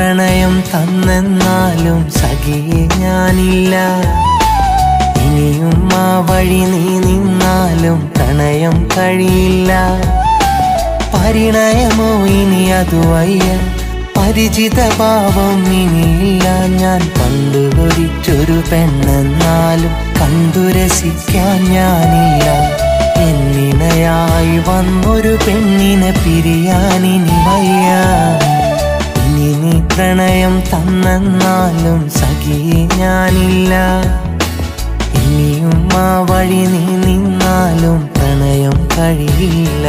തന്നെന്നാലും സഖിയെ ഞാനില്ല. ഇനിയും ആ വഴി നീ നിന്നാലും പ്രണയം കഴിയില്ല. പരിണയമോ ഇനി അതു വയ്യ പരിചിത ഭാവം ഇനിയില്ല. ഞാൻ കണ്ടു ഒരിച്ചൊരു പെണ്ണെന്നാലും കണ്ടു രസിക്കാൻ ഞാനില്ല. എന്നിണയായി വന്നൊരു പെണ്ണിനെ പിരിയാനിനി വയ്യ. പ്രണയം തന്നെന്നാലും സഖി ഞാനില്ല. ഇനിയും ആ വഴി നീ നിന്നാലും പ്രണയം കഴിയില്ല.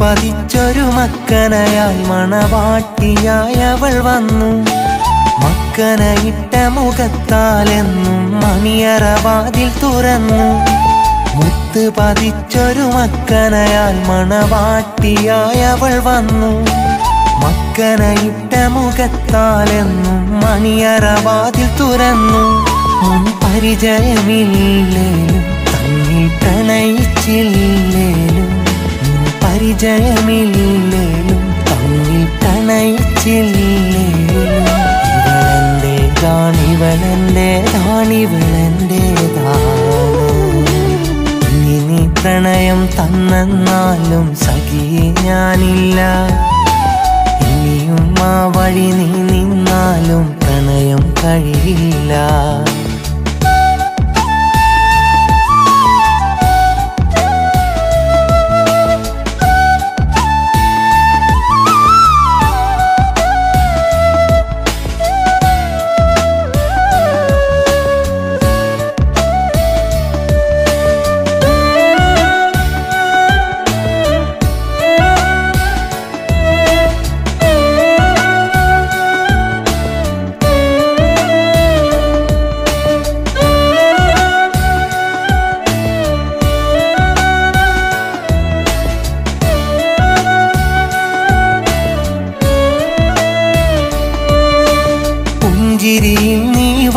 പതിച്ചൊരു മക്കനയായി മണവാട്ടിയായി അവൾ വന്നു മക്കനയിട്ട മുഖത്താലെന്നും മണിയറവാതിൽ തുറന്നു. മുത്ത് പതിച്ചൊരു മക്കനയാൽ മണവാട്ടിയായി അവൾ വന്നു മക്കനയിട്ട മുഖത്താലെന്നും മണിയറവാതിൽ തുറന്നു. മുൻ പരിചയമില്ലേലും തന്നിൽ പ്രണയിച്ചില്ലേലും പരിചയമില്ലേലും പ്രണയം തന്നെന്നാലും സഖിയെ ഞാനില്ല. ഇനിയും ആ വഴി നീ നിന്നാലും പ്രണയം കഴിയില്ല.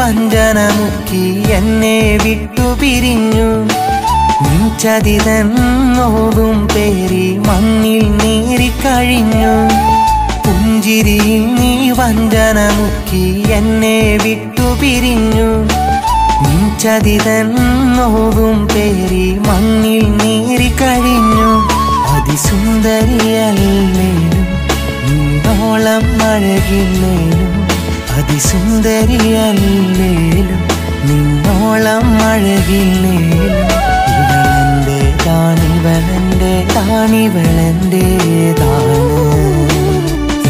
നീ വഞ്ചന മുക്കി എന്നെ വിട്ടു പിരിഞ്ഞു നിഞ്ചതിതന്നോതും പേരി മണ്ണിൽ നീറിക്കഴിഞ്ഞു പുഞ്ചിരിയിൽ നീ വഞ്ചന മുക്കി എന്നെ വിട്ടു പിരിഞ്ഞു നിഞ്ചതിതന്നോതും പേരി മണ്ണിൽ നീറിക്കഴിഞ്ഞു നീ നിന്നോളം അഴകില്ലേലും അതിസുന്ദരിയല്ലേലും നിന്നോളം അഴകില്ലേലും ഇവളെന്റെ താണിവളെന്റെ താണിവളെന്റേതാണ്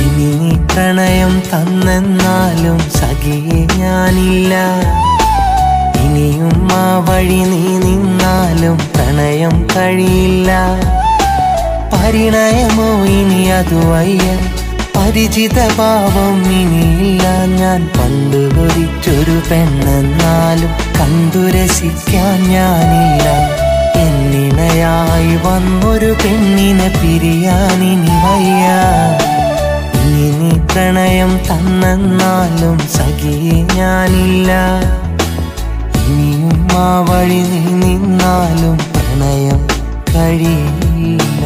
ഇനി പ്രണയം തന്നെന്നാലും സഖിയെ ഞാനില്ല. ഇനിയും ആ വഴി നീ നിന്നാലും പ്രണയം കഴിയില്ല. പരിണയമോ ഇനി അതു പരിചിത ഭാവം ഇനിയില്ല. ഞാൻ പണ്ട് ഒരിച്ചൊരു പെണ്ണെന്നാലും കണ്ടു രസിക്കാൻ ഞാനില്ല. എന്നിണയായി വന്നൊരു പെണ്ണിനെ പിരിയാനിനി വയ്യ. ഇനി പ്രണയം തന്നെന്നാലും സഖിയെ ഞാനില്ല. ഇനിയും ആ വഴി നിന്നാലും പ്രണയം കഴിയില്ല.